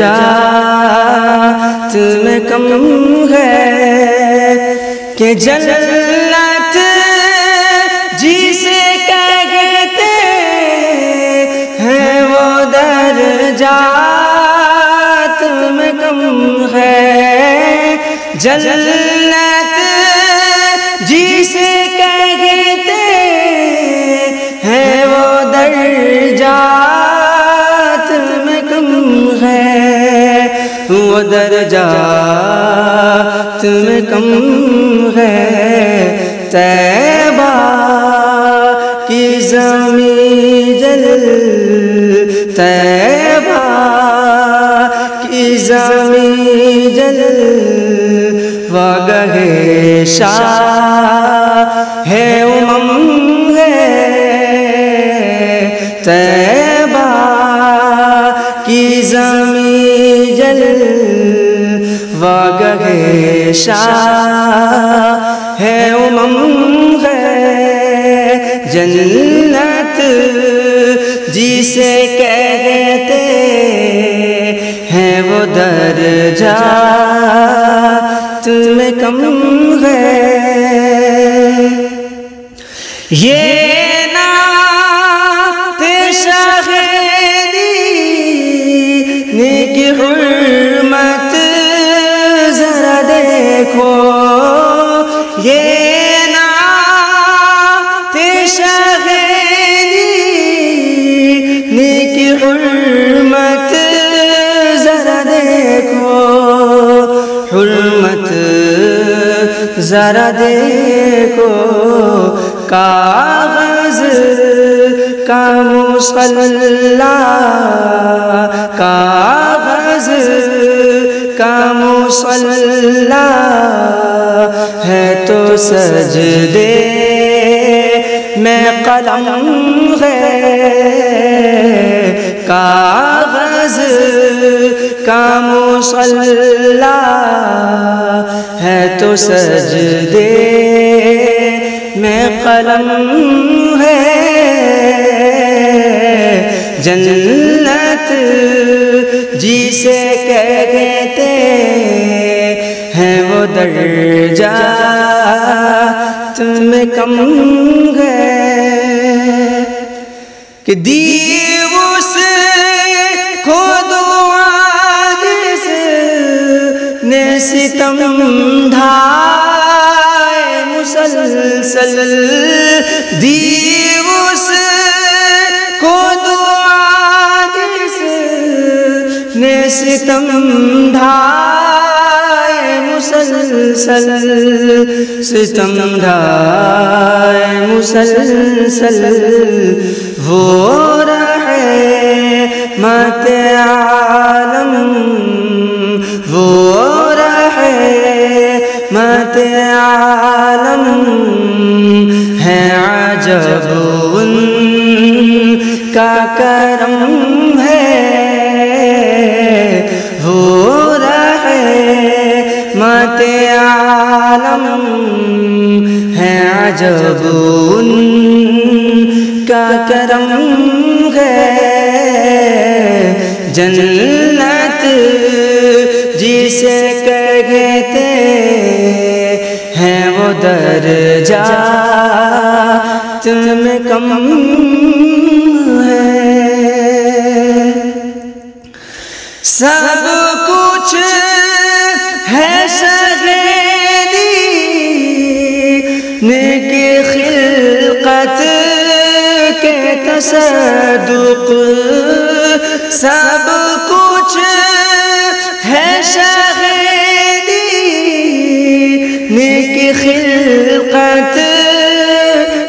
दर्जात में कम है कि जन्नत जिसे कहते हैं वो दर्जात में कम है। जन्नत जिसे कहते हैं वो में कम है, वो दर्जात में कम है। तैबा की जमी जल, तैबा की जमी जल। वगहे शाह है उमम शाह है उमम है। जन्नत जिसे कहते हैं वो दर्जा में कम है। ये देखो ये हुर्मत जरा देखो हुर्मत जरा देखो कागज़ का मुसल्ला कागज़ का मुसल्ला है तो सजदे में कलम है। कागज़ का मुसल्ला है तो सजदे में कलम जन्नत जिसे कहते हैं वो दर्जा तुम कम है कि को ने सितम ढाए ने सितम ढाए मुसलसल। सितम ढाए मुसलसल। वो रहे मत आलम। वो रहे मत आलम। है अजब का करम मत आलम है अजब का करम है। जन्नत जिसे कहते हैं वो दर जा तुम कम है। सब नेक खिलकत के तसदुक सब कुछ है शहीदी। नेक खिलकत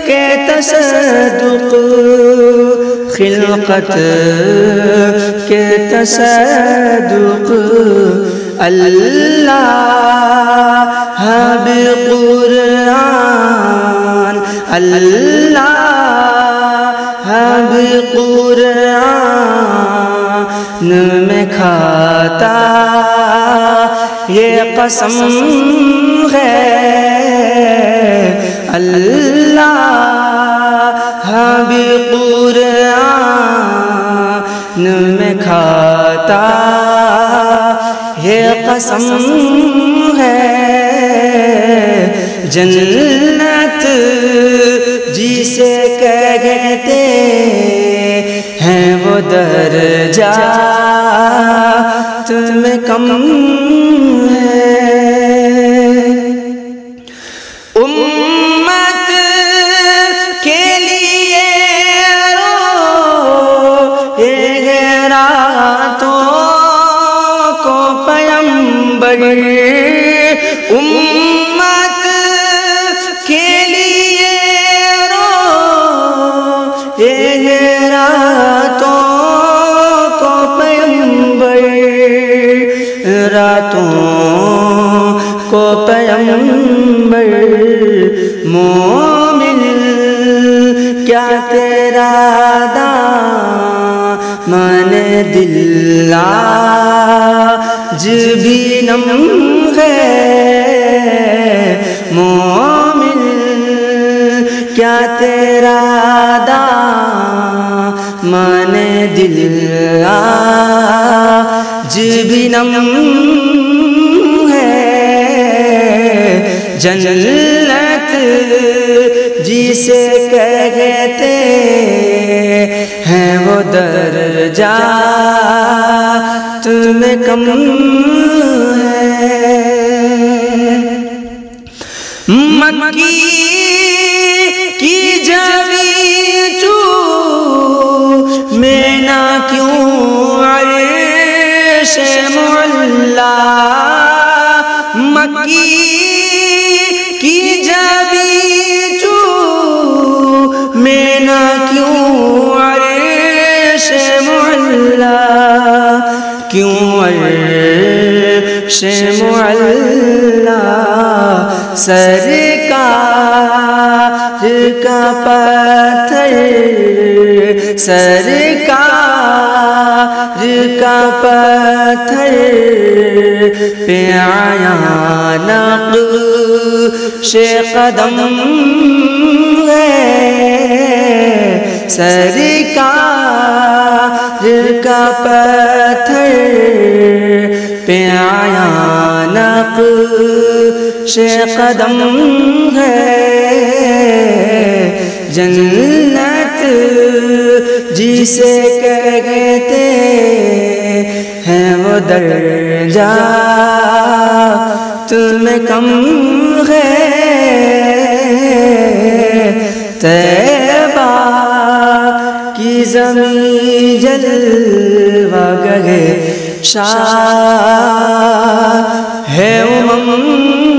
के तसदुक, खिलकत के तसदुक। अल्लाह कुरान, अल्लाह कुरान में खाता। ये कसम है, अल्लाह कुरान में खाता। ये कसम है। जन्नत जिसे कहते हैं वो दर्जा। तुम कम मन दिल्ला भी नम है, मोमिन, क्या तेरा दा मन दिल्ला भी नम है, जन्नत जिसे कहते दर्जा तुम्हें कम है। मक्की की जमी चू मैं ना क्यों अरे मुल्ला मुल्ला सरकार का पत्थर सरकार का पत्थर पे आया नक्श कदम है सरकार का पत्थर पे आया नक्श कदम है। जन्नत जिसे कहते हैं वो दर्जा तुम कम है। तैबा की जमी जलवा गए। शाह है उमंग